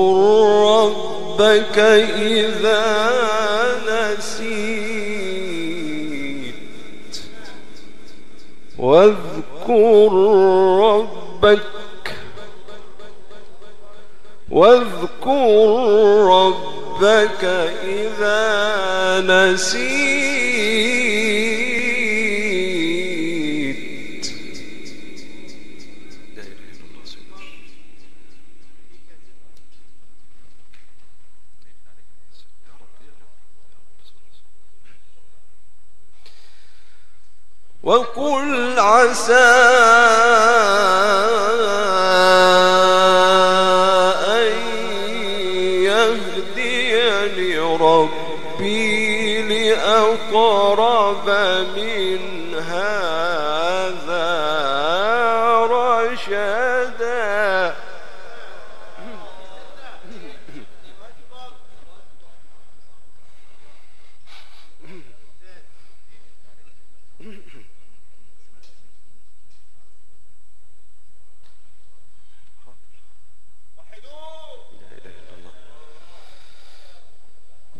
واذكر ربك إذا نسيت. واذكر ربك. واذكر ربك إذا نسيت.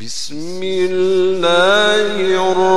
بسم الله الرحمن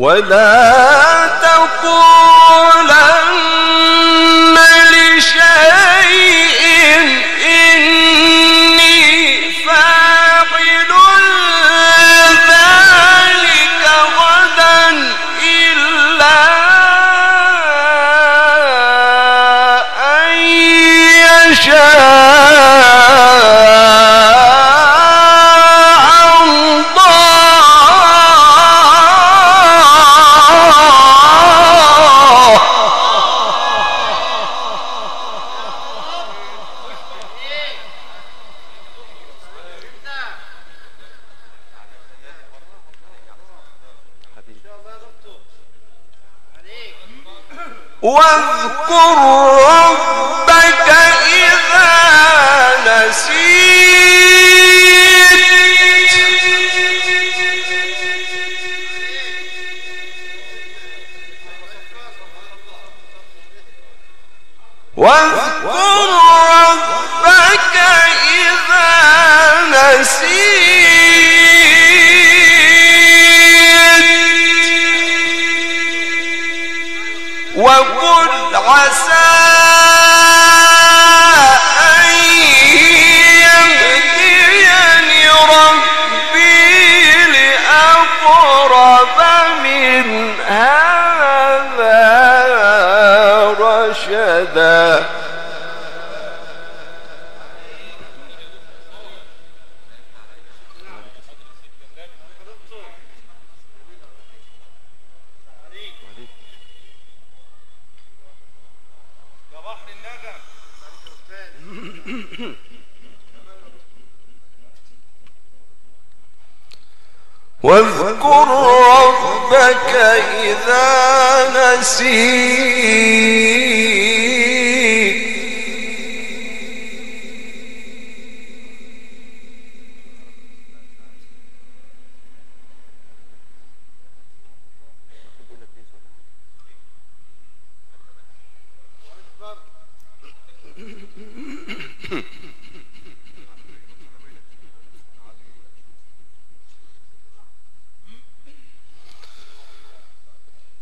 ولا تقولن واذكر ربك إذا نسيت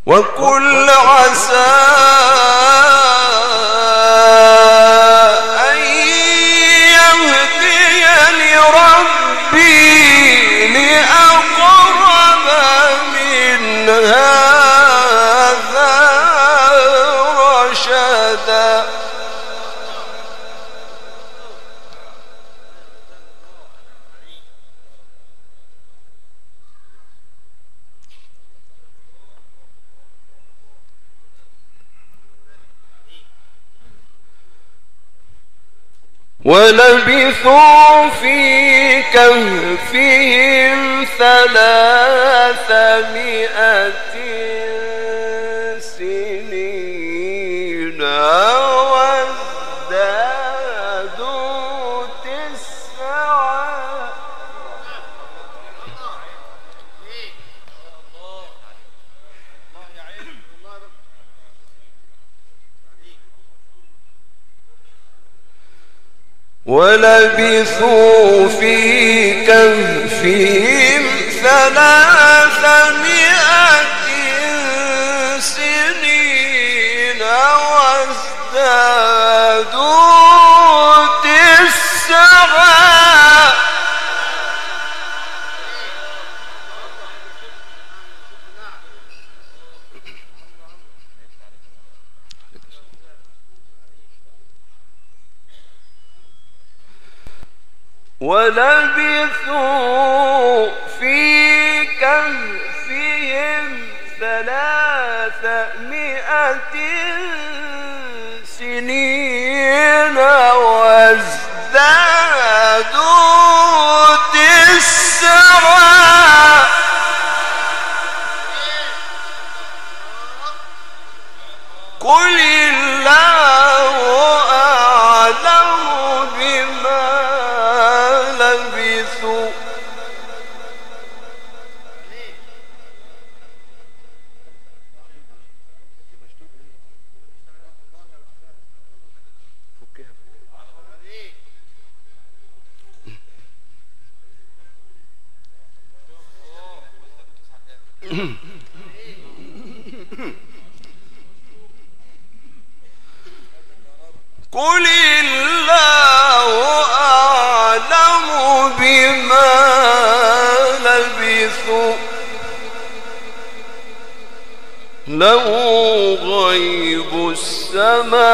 وقل عسى ولبثوا في كهفهم ثلاثمائة سنين ولبثوا في كهفهم ثلاثمائة سنين وازدادوا قل الله أعلم بما لبثوا قل الله أعلم بما لبثوا له غيب السماوات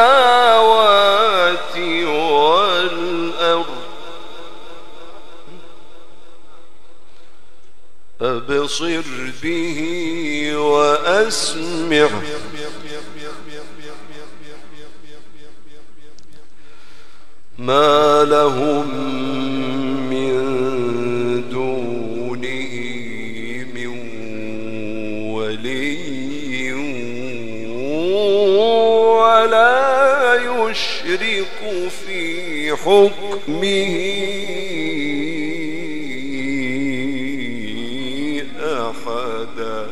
والأرض أبصر به وأسمع. ما لهم من دونه من ولي ولا يشرك في حكمه أحدا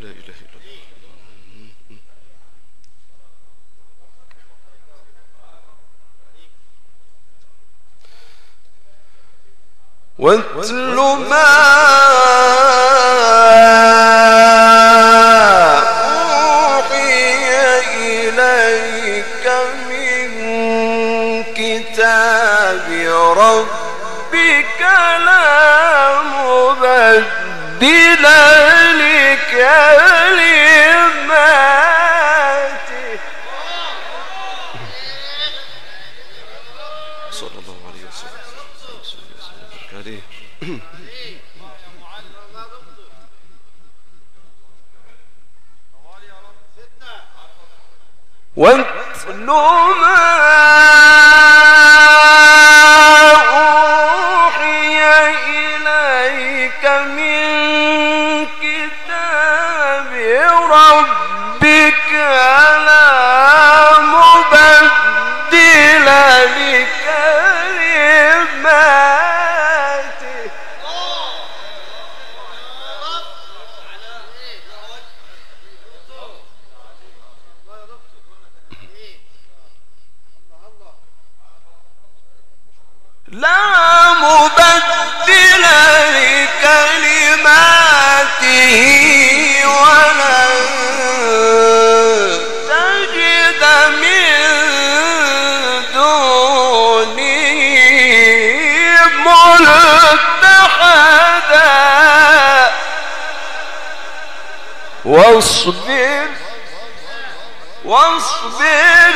لا إله إلا الله واتل ما واصبر واصبر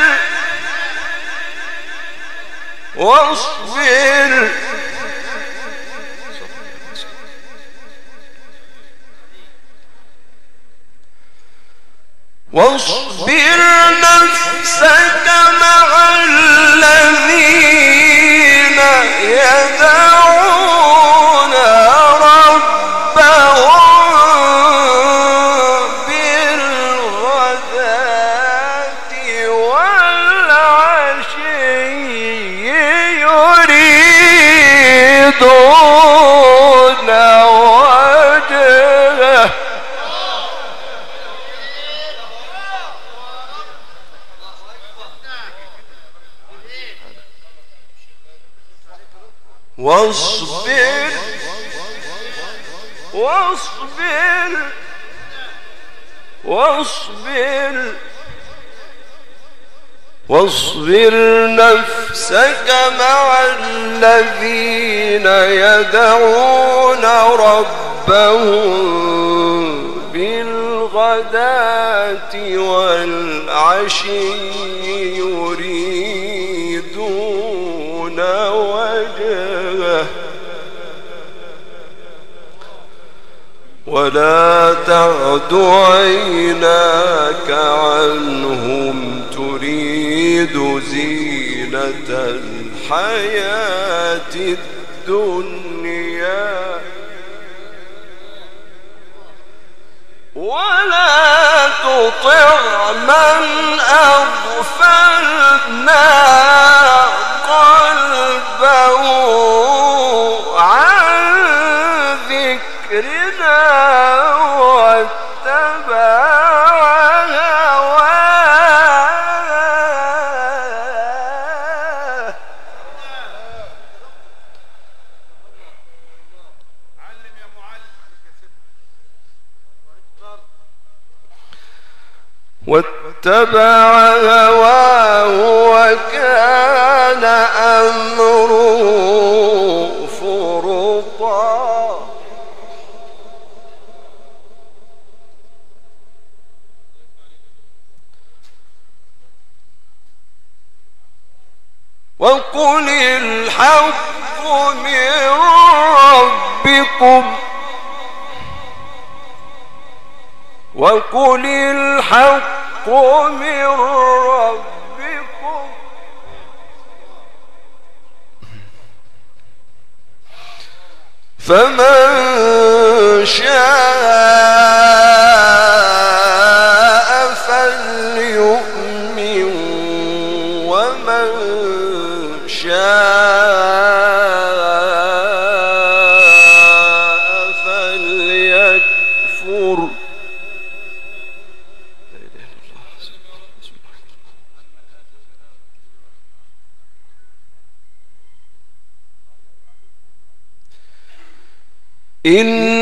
واصبر. واصبر نفسك مع الذين يدعون. واصبر واصبر نفسك مع الذين يدعون ربهم بالغداة والعشي يريدون وجهه. ولا تعد عيناك عنهم تريد زينة الحياة الدنيا. ولا تطع من أغفلنا قلبه عن ذكرنا واتبع هواه وكان أمره وقل الحق من ربكم. وقل الحق من ربكم. فمن شاء إنا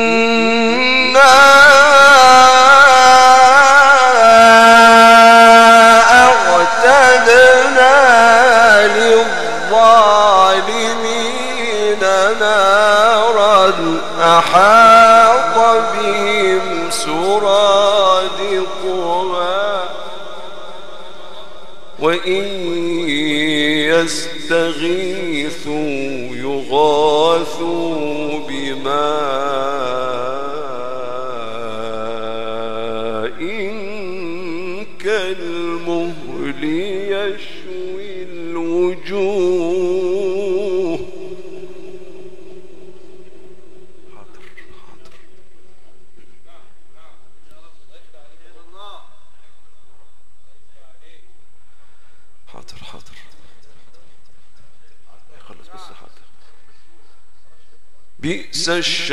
بئس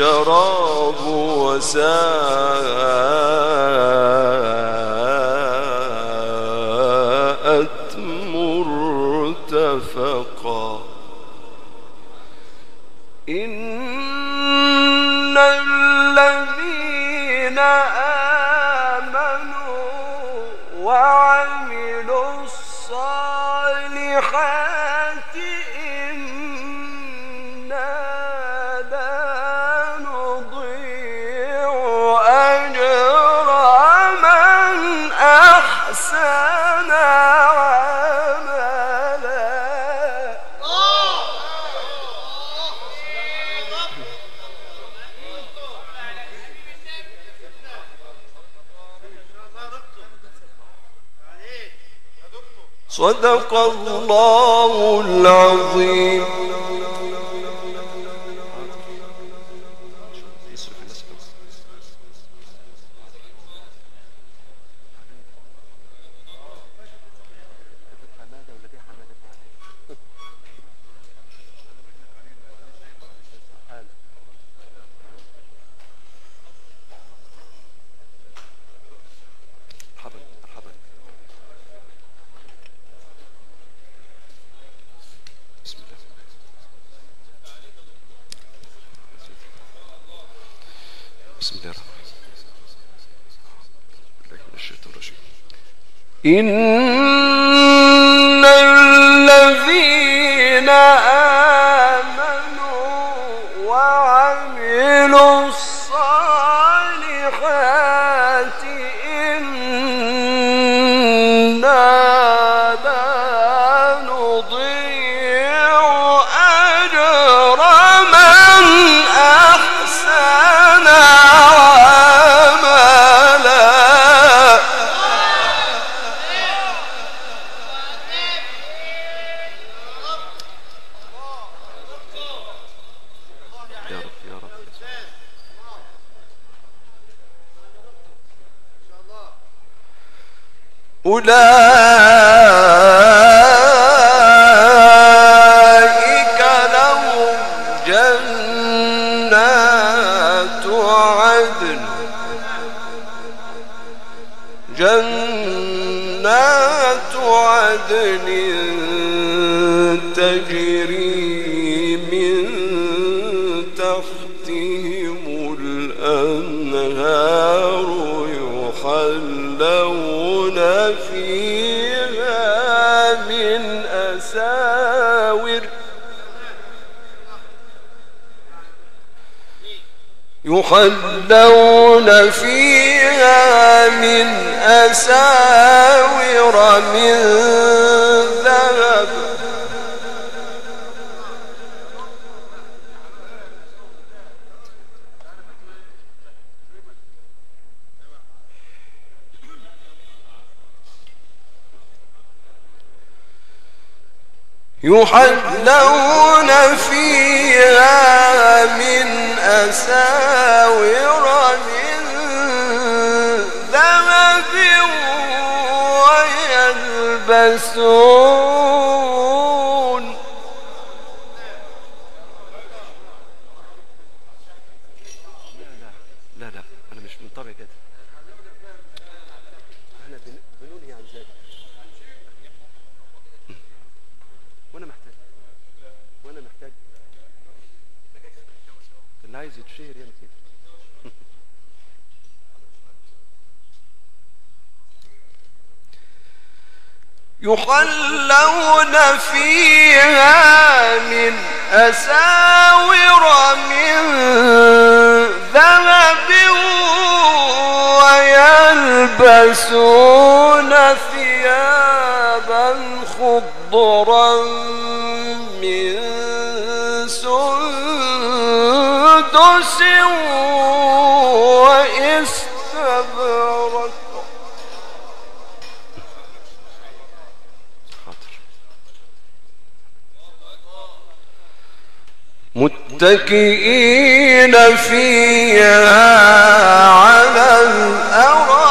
صدق الله العظيم يصرف الناس بس مرحبا مرحبا بسم الله بسم الله الرحمن الرحيم بالله من الشيطان الرجيم إن الذين آمنوا وعملوا الصالحات لا يحلون فيها من أساور من ذهب. يحلون فيها من أساور من ذهب ويلبسون يحلون فيها من أساور من ذهب ويلبسون ثيابا خضرا متكئين فيها على الأرائك.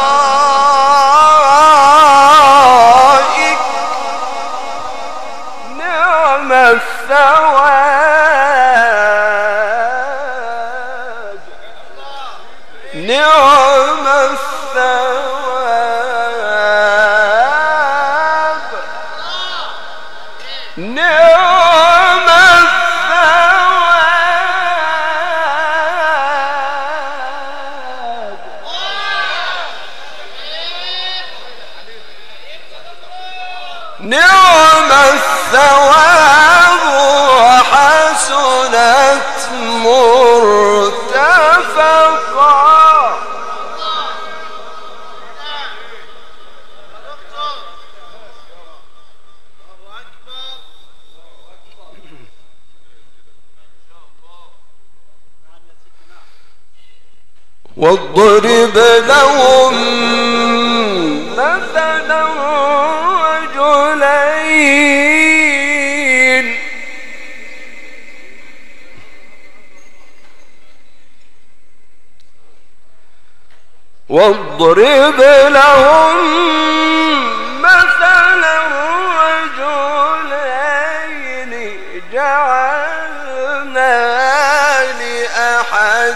واضرب لهم مثلا رجلين. واضرب لهم مثلا رجلين. جعلنا لأحدهما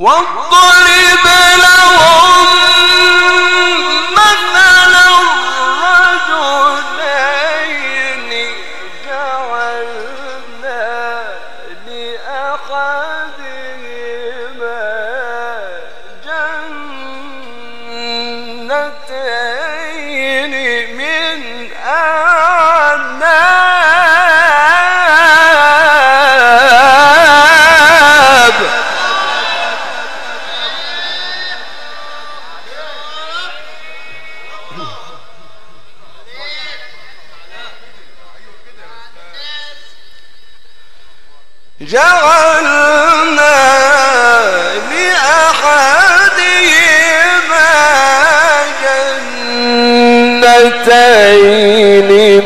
واضرب لهم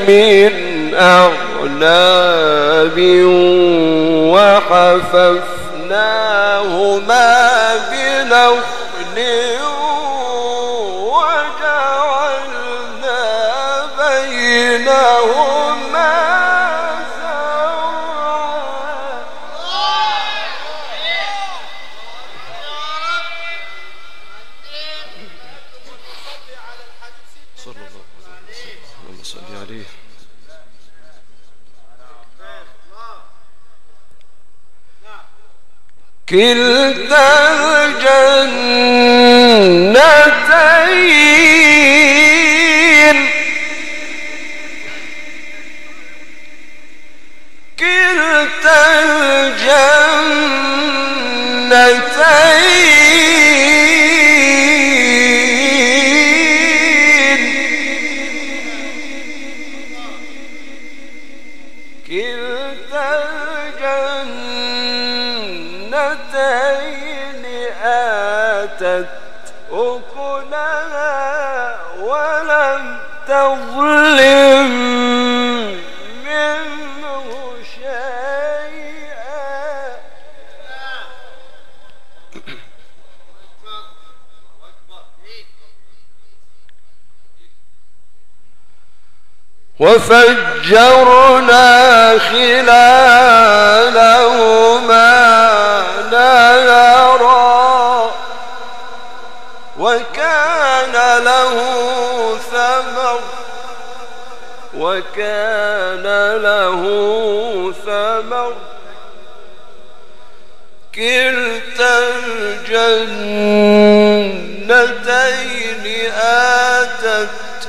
من أعناب وحففناهما كلتا الجنتين. كلتا الجنتين. وفجرنا خلالهما نهرا وكان له ثمر وكان له ثمر. كلتا الجنتين آتت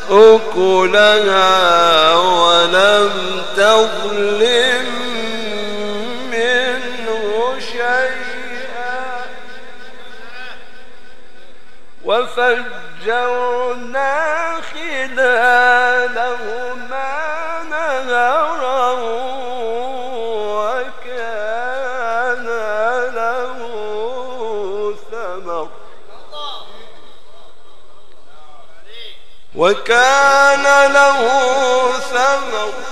أكلها ولم تظلم منه شيئا. وفجرنا خلالهما نهرا وكان له ثمر. وكان له ثمر.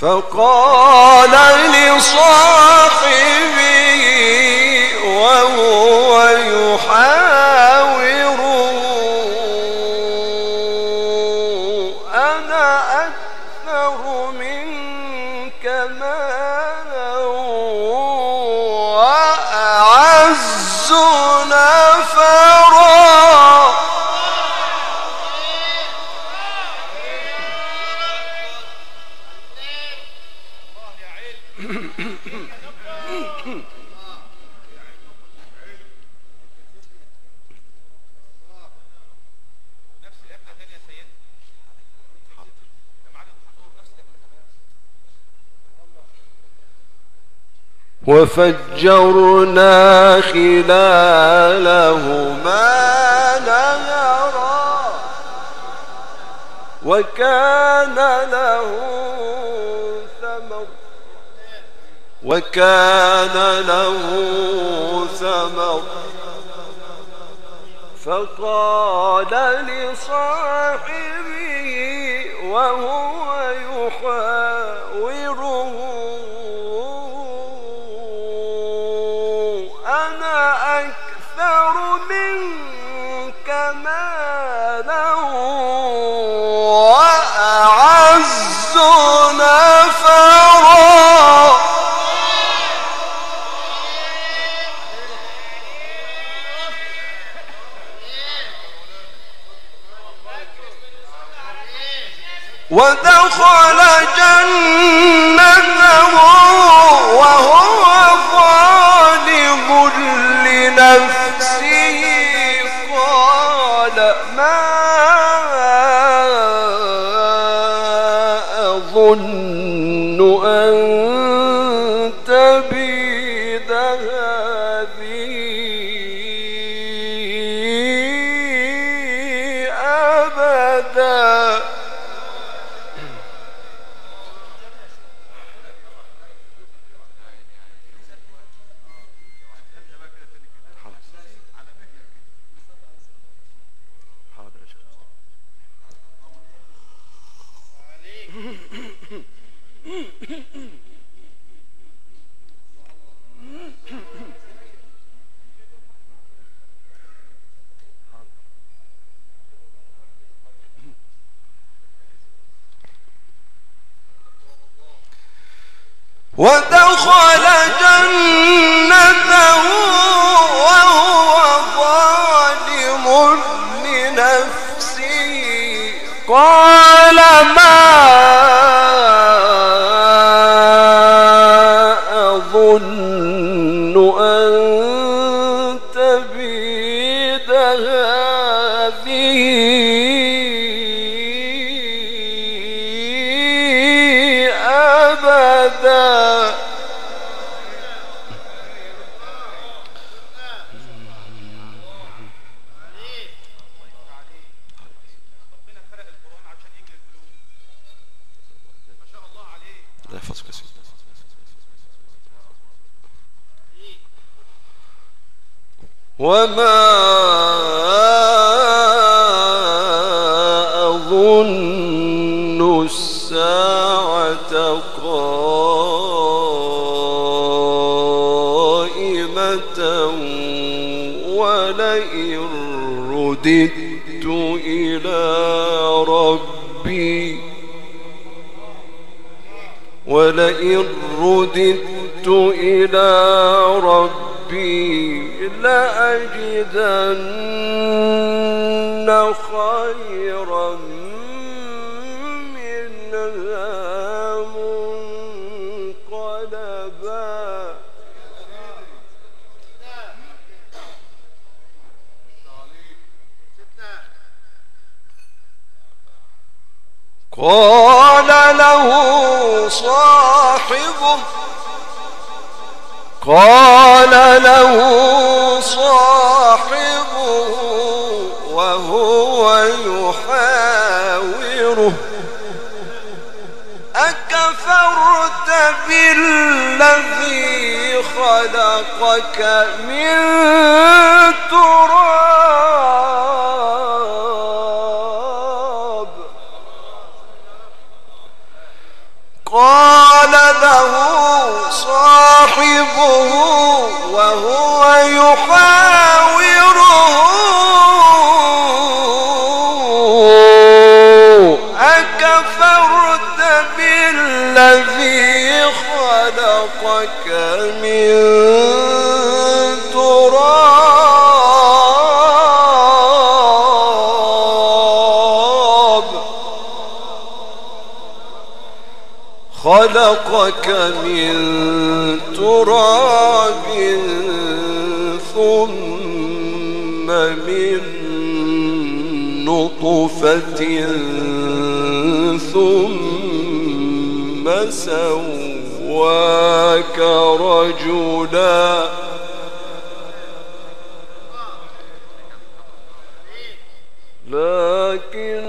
فقال لصاحبه وهو يحاوره أنا أكثر منك مالا وفجرنا خلالهما نهرا وكان له ثمر وكان له ثمر فقال لصاحبه وهو يحاوره ودخل جنته وهو قال له صاحبه قال له صاحبه وهو يحاوره أكفرت بالذي خلقك من تراب. قال له صاحبه وهو يحاوره. بالذي خلقك من تراب. خلقك من تراب ثم من نطفة ثم سواك رجلا. لكن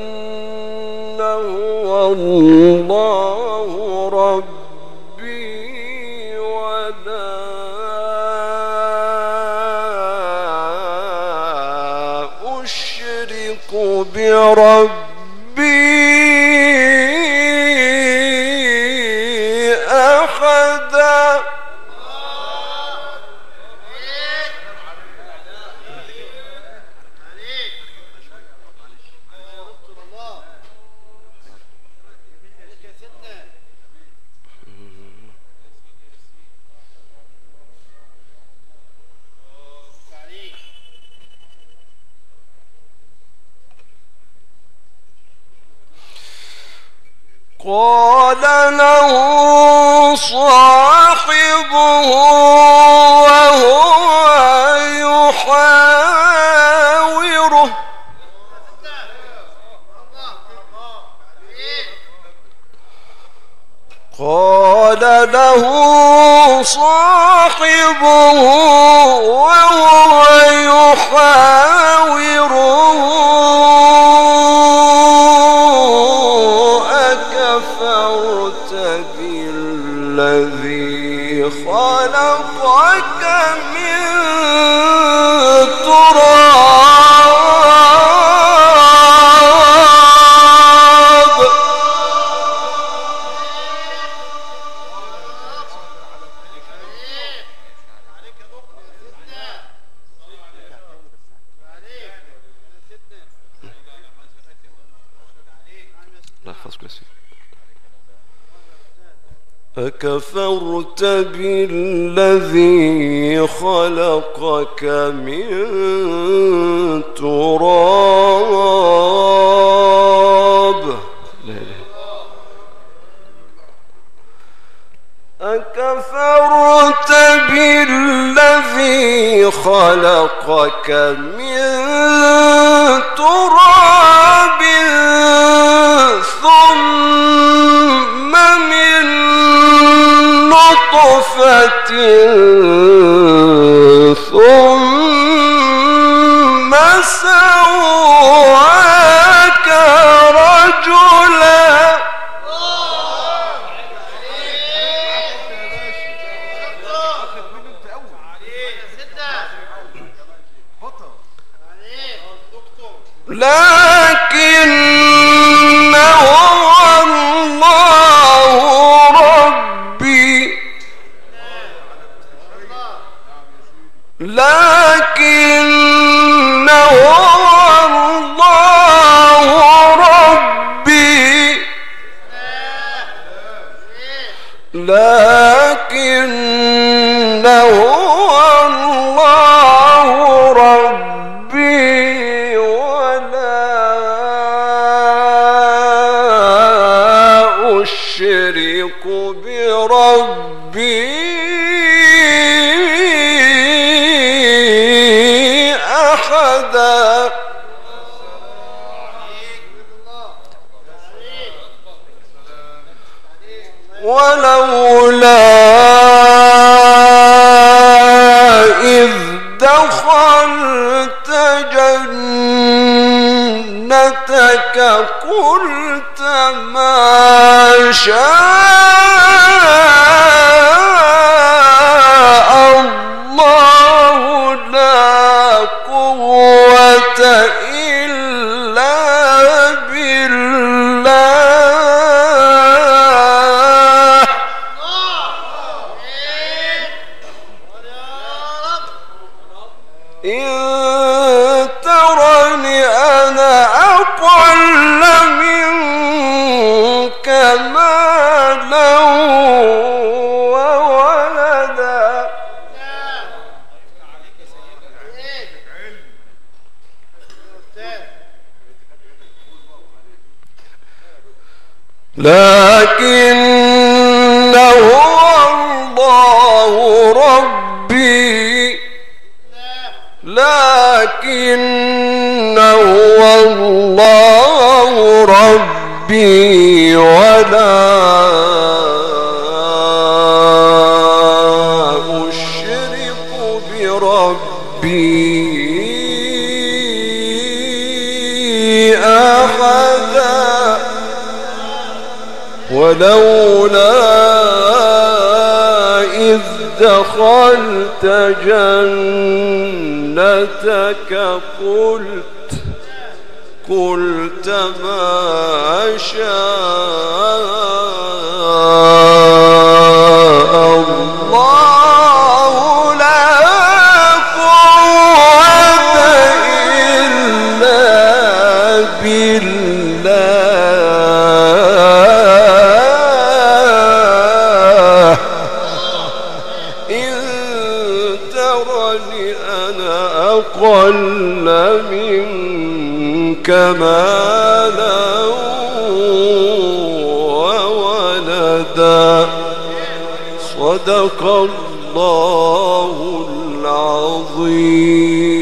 هو الله ربي ولا بربي أحدا قال له صاحبه وهو يحاوره. قال له صاحبه وهو يحاوره. أكفرت. بالذي خلقك من أكفرت بالذي خلقك من تراب. أكفرت بالذي خلقك من نطفة له لكنه الله ربي ولا أشرك بربي أحدا ولولا إذ دخلت جنتك قلت قلت ما شاء الله. منك مالا وولدا. صدق الله العظيم.